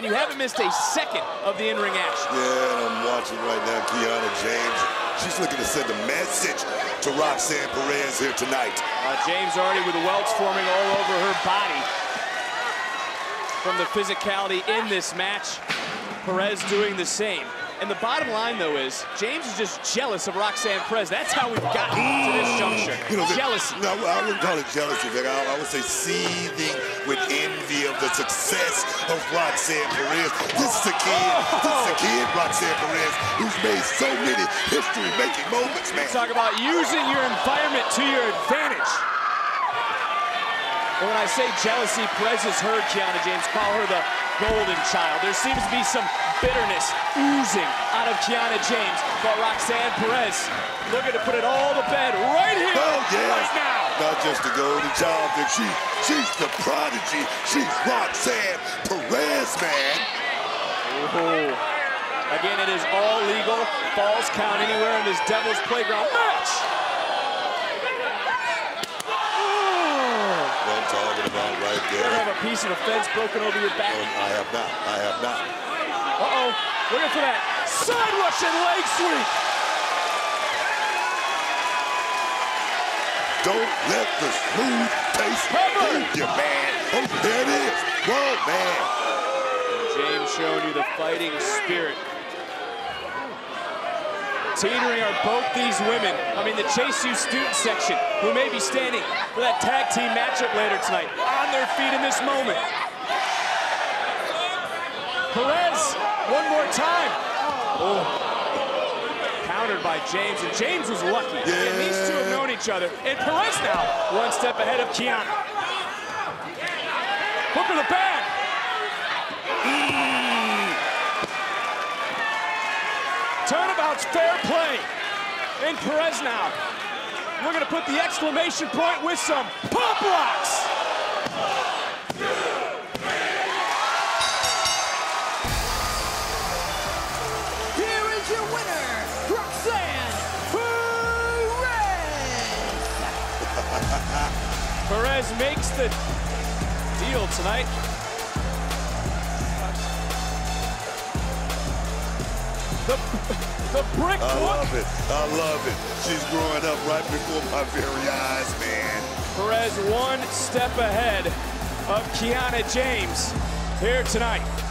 and you haven't missed a second of the in-ring action. Yeah, and I'm watching right now Kiana James. She's looking to send a message to Roxanne Perez here tonight. Uh, James already with welts forming all over her body from the physicality in this match. Perez doing the same. And the bottom line, though, is James is just jealous of Roxanne Perez. That's how we've gotten to this juncture. You know, jealousy. No, I wouldn't call it jealousy, Vic. I, I would say seething with envy of the success of Roxanne Perez. This is a kid, this is a kid, Roxanne Perez, who's made so many history-making moments, man. Talk about using your environment to your advantage. And when I say jealousy, Perez has heard Kiana James call her the golden child. There seems to be some bitterness oozing out of Kiana James. But Roxanne Perez looking to put it all to bed right here, Oh, yeah. right now. Not just the golden child, Vic. She, she's the prodigy. She's Roxanne Perez, man. Ooh. Again, it is all legal. Falls count anywhere in this Devil's Playground match. Ooh. What I'm talking about right You ever there. have a piece of the fence broken over your back? I have not. I have not. Uh-oh. Looking for that side Russian leg sweep. Don't let the smooth taste fool you, man. Oh, there it is. Whoa, man. James showing you the fighting spirit. Teetering are both these women. I mean, the Chase U student section, who may be standing for that tag team matchup later tonight, their feet in this moment. Perez, one more time. Oh. Countered by James, and James was lucky. And these two have known each other. And Perez now, one step ahead of Kiana. Hook the bag. Turnabout's fair play. And Perez now. We're going to put the exclamation point with some Pop Rox. Perez. Perez makes the deal tonight. The, the brick I book. love it. I love it. She's growing up right before my very eyes, man. Perez one step ahead of Kiana James here tonight.